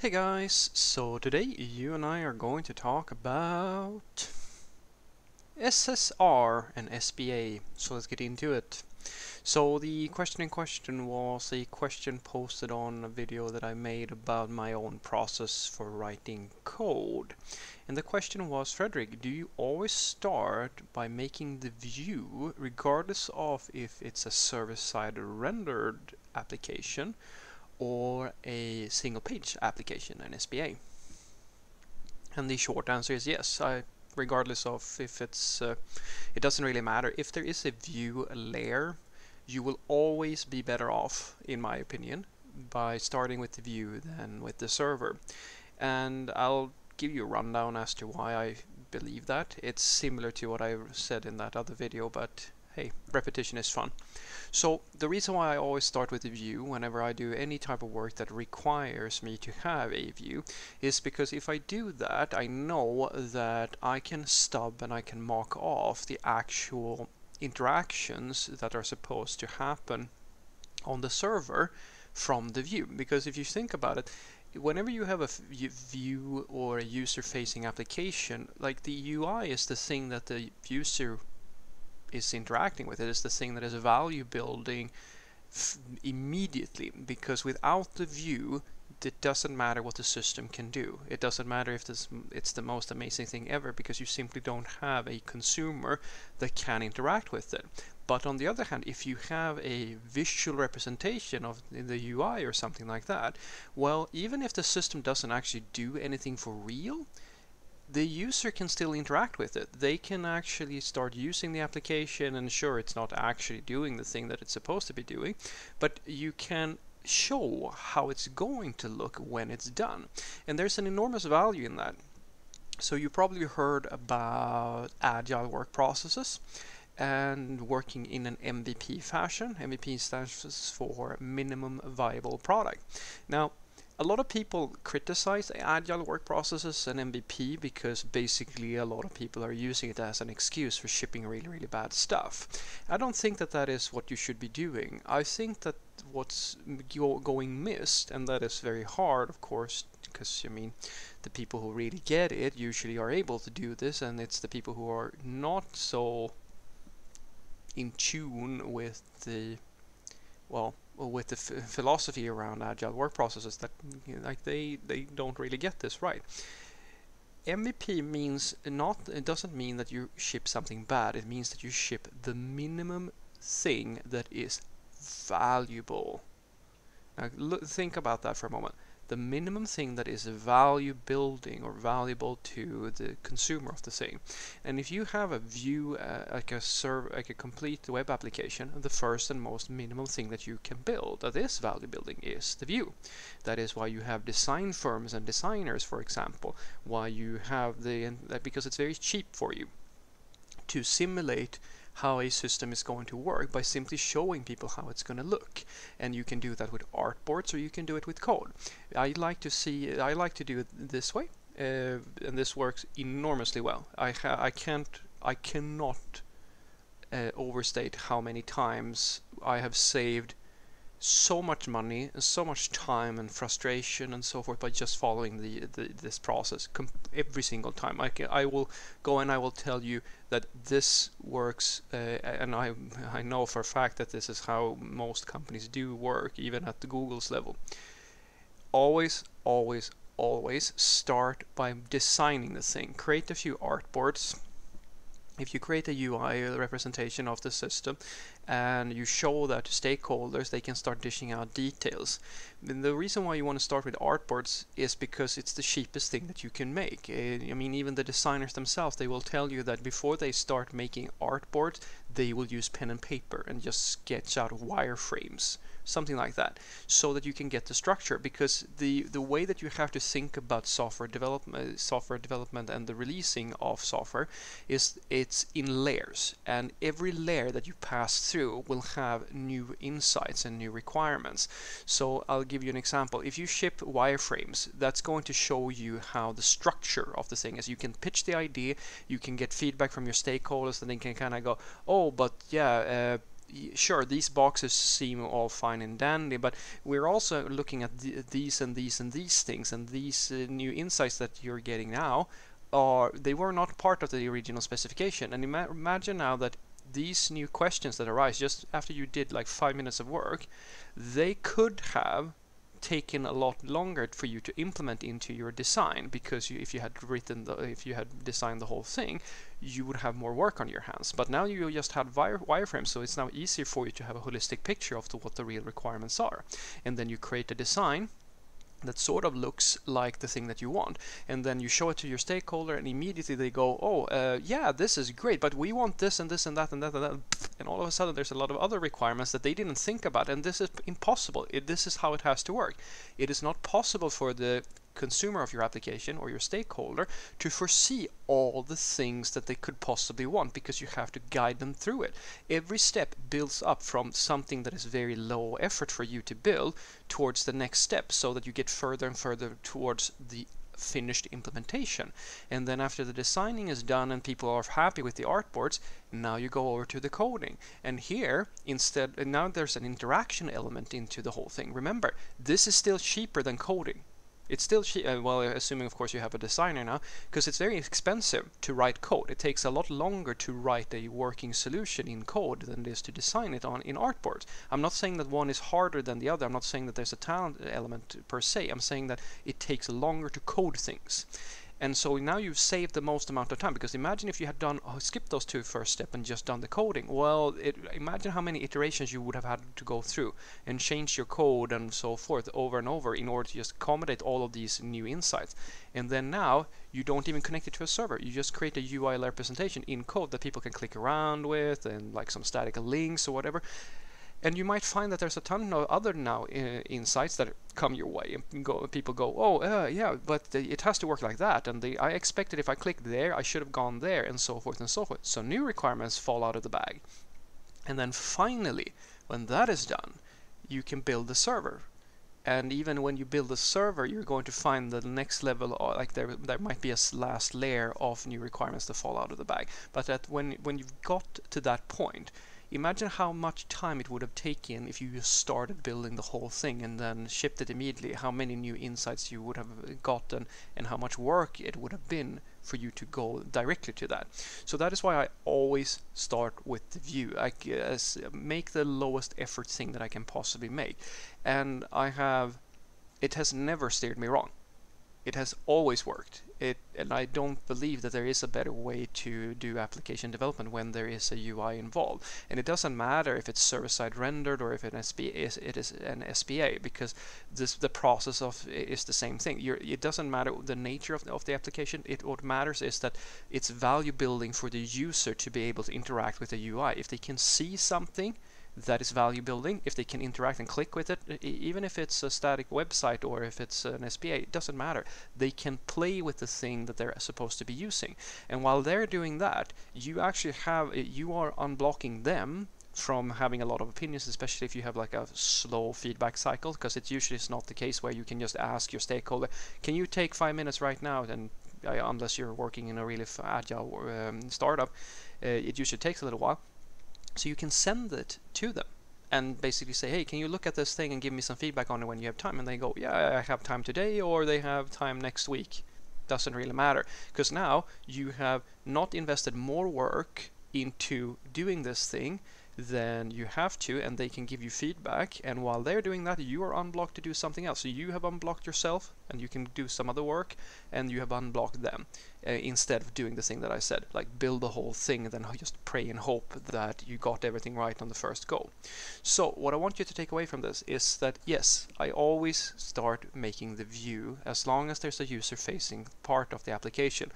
Hey guys, so today you and I are going to talk about SSR and SPA, so let's get into it. So the question in question was a question posted on a video that I made about my own process for writing code. And the question was, Fredrik, do you always start by making the view regardless of if it's a server-side rendered application or a single page application, an SPA? And the short answer is yes. I, regardless of if it's, uh, it doesn't really matter. If there is a view layer, you will always be better off, in my opinion, by starting with the view than with the server. And I'll give you a rundown as to why I believe that. It's similar to what I said in that other video, but hey, repetition is fun. So the reason why I always start with a view whenever I do any type of work that requires me to have a view is because if I do that, I know that I can stub and I can mark off the actual interactions that are supposed to happen on the server from the view. Because if you think about it, whenever you have a view or a user-facing application, like the UI is the thing that the user is interacting with. It is the thing that is value building immediately because without the view it doesn't matter what the system can do. It doesn't matter if this it's the most amazing thing ever because you simply don't have a consumer that can interact with it. But on the other hand, if you have a visual representation of the UI or something like that, well, even if the system doesn't actually do anything for real, the user can still interact with it. They can actually start using the application and sure it's not actually doing the thing that it's supposed to be doing, but you can show how it's going to look when it's done. And there's an enormous value in that. So you probably heard about agile work processes and working in an MVP fashion. MVP stands for minimum viable product. Now, a lot of people criticize agile work processes and MVP because basically a lot of people are using it as an excuse for shipping really, really bad stuff. I don't think that that is what you should be doing. I think that what's going missed, and that is very hard, of course, because I mean, the people who really get it usually are able to do this, and it's the people who are not so in tune with the well with the philosophy around agile work processes that you know, like they they don't really get this right. MVP means not it doesn't mean that you ship something bad. It means that you ship the minimum thing that is valuable. Now look, think about that for a moment the minimum thing that is a value building or valuable to the consumer of the thing. And if you have a view uh, like a serve like a complete web application, the first and most minimum thing that you can build that is value building is the view. That is why you have design firms and designers, for example, why you have the because it's very cheap for you to simulate how a system is going to work by simply showing people how it's going to look. And you can do that with artboards or you can do it with code. I like to see, I like to do it this way. Uh, and this works enormously well. I, I can't, I cannot uh, overstate how many times I have saved so much money and so much time and frustration and so forth by just following the, the this process every single time. I, can, I will go and I will tell you that this works uh, and I, I know for a fact that this is how most companies do work even at the Google's level. Always, always, always start by designing the thing. Create a few artboards if you create a UI, a representation of the system, and you show that to stakeholders, they can start dishing out details. The reason why you want to start with artboards is because it's the cheapest thing that you can make. Eh, I mean, even the designers themselves, they will tell you that before they start making artboards, they will use pen and paper and just sketch out wireframes something like that, so that you can get the structure. Because the the way that you have to think about software development, software development, and the releasing of software is it's in layers, and every layer that you pass through will have new insights and new requirements. So I'll give you an example. If you ship wireframes, that's going to show you how the structure of the thing is. You can pitch the idea, you can get feedback from your stakeholders, and they can kind of go, oh, but yeah. Uh, sure these boxes seem all fine and dandy but we're also looking at the, these and these and these things and these uh, new insights that you're getting now are they were not part of the original specification and ima imagine now that these new questions that arise just after you did like five minutes of work they could have taken a lot longer for you to implement into your design because you, if you had written the, if you had designed the whole thing you would have more work on your hands. But now you just have wire, wireframes so it's now easier for you to have a holistic picture of the, what the real requirements are. And then you create a design that sort of looks like the thing that you want. And then you show it to your stakeholder and immediately they go oh uh, yeah this is great but we want this and this and that and that and that. And all of a sudden there's a lot of other requirements that they didn't think about and this is impossible. It, this is how it has to work. It is not possible for the consumer of your application or your stakeholder to foresee all the things that they could possibly want because you have to guide them through it. Every step builds up from something that is very low effort for you to build towards the next step so that you get further and further towards the finished implementation. And then after the designing is done and people are happy with the artboards, now you go over to the coding. And here, instead, now there's an interaction element into the whole thing. Remember, this is still cheaper than coding. It's still cheap, uh, well, assuming of course you have a designer now, because it's very expensive to write code. It takes a lot longer to write a working solution in code than it is to design it on in artboards. I'm not saying that one is harder than the other. I'm not saying that there's a talent element per se. I'm saying that it takes longer to code things. And so now you've saved the most amount of time because imagine if you had done oh, skipped those two first steps and just done the coding. Well, it, imagine how many iterations you would have had to go through and change your code and so forth over and over in order to just accommodate all of these new insights. And then now you don't even connect it to a server. You just create a UI representation in code that people can click around with and like some static links or whatever. And you might find that there's a ton of other now uh, insights that come your way. And go, people go, oh, uh, yeah, but the, it has to work like that. And the, I expected if I clicked there, I should have gone there, and so forth and so forth. So new requirements fall out of the bag. And then finally, when that is done, you can build the server. And even when you build the server, you're going to find the next level, like there, there might be a last layer of new requirements to fall out of the bag. But that when when you've got to that point, Imagine how much time it would have taken if you just started building the whole thing and then shipped it immediately, how many new insights you would have gotten and how much work it would have been for you to go directly to that. So that is why I always start with the view. I guess make the lowest effort thing that I can possibly make. And I have, it has never steered me wrong. It has always worked. It, and I don't believe that there is a better way to do application development when there is a UI involved. And it doesn't matter if it's server-side rendered or if it is, it is an SPA because this the process of is the same thing. You're, it doesn't matter the nature of the, of the application. It what matters is that it's value building for the user to be able to interact with the UI. If they can see something that is value building if they can interact and click with it even if it's a static website or if it's an SPA it doesn't matter they can play with the thing that they're supposed to be using and while they're doing that you actually have you are unblocking them from having a lot of opinions, especially if you have like a slow feedback cycle, because it usually is not the case where you can just ask your stakeholder, can you take five minutes right now? And uh, unless you're working in a really agile um, startup, uh, it usually takes a little while. So you can send it to them and basically say, hey, can you look at this thing and give me some feedback on it when you have time? And they go, yeah, I have time today, or they have time next week. Doesn't really matter because now you have not invested more work into doing this thing then you have to and they can give you feedback. And while they're doing that you are unblocked to do something else. So you have unblocked yourself and you can do some other work and you have unblocked them uh, instead of doing the thing that I said like build the whole thing and then just pray and hope that you got everything right on the first go. So what I want you to take away from this is that yes I always start making the view as long as there's a user facing part of the application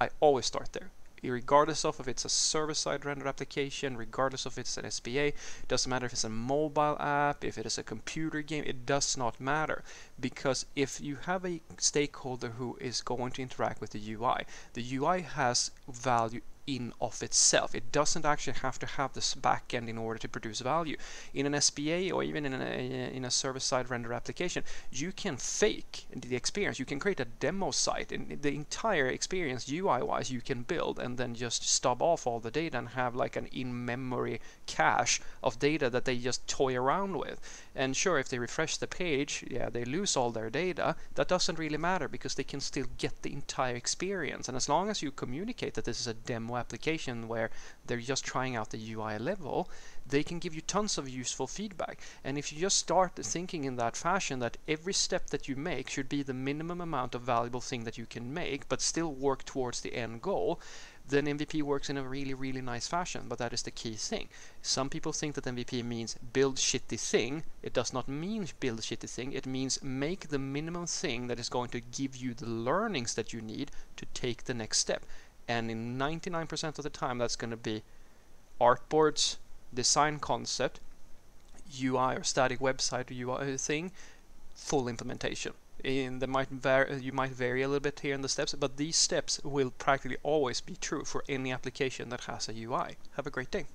I always start there regardless of if it's a server-side rendered application, regardless of if it's an SPA, it doesn't matter if it's a mobile app, if it is a computer game, it does not matter. Because if you have a stakeholder who is going to interact with the UI, the UI has value in of itself. It doesn't actually have to have this backend in order to produce value. In an SPA or even in a, in a server-side render application, you can fake the experience. You can create a demo site and the entire experience UI-wise you can build and then just stub off all the data and have like an in-memory cache of data that they just toy around with. And sure, if they refresh the page, yeah, they lose all their data. That doesn't really matter because they can still get the entire experience. And as long as you communicate that this is a demo application where they're just trying out the UI level, they can give you tons of useful feedback. And if you just start thinking in that fashion that every step that you make should be the minimum amount of valuable thing that you can make, but still work towards the end goal, then MVP works in a really, really nice fashion. But that is the key thing. Some people think that MVP means build shitty thing. It does not mean build shitty thing. It means make the minimum thing that is going to give you the learnings that you need to take the next step. And in 99% of the time, that's going to be artboards, design concept, UI or static website UI thing, full implementation. In the might vary, you might vary a little bit here in the steps, but these steps will practically always be true for any application that has a UI. Have a great day.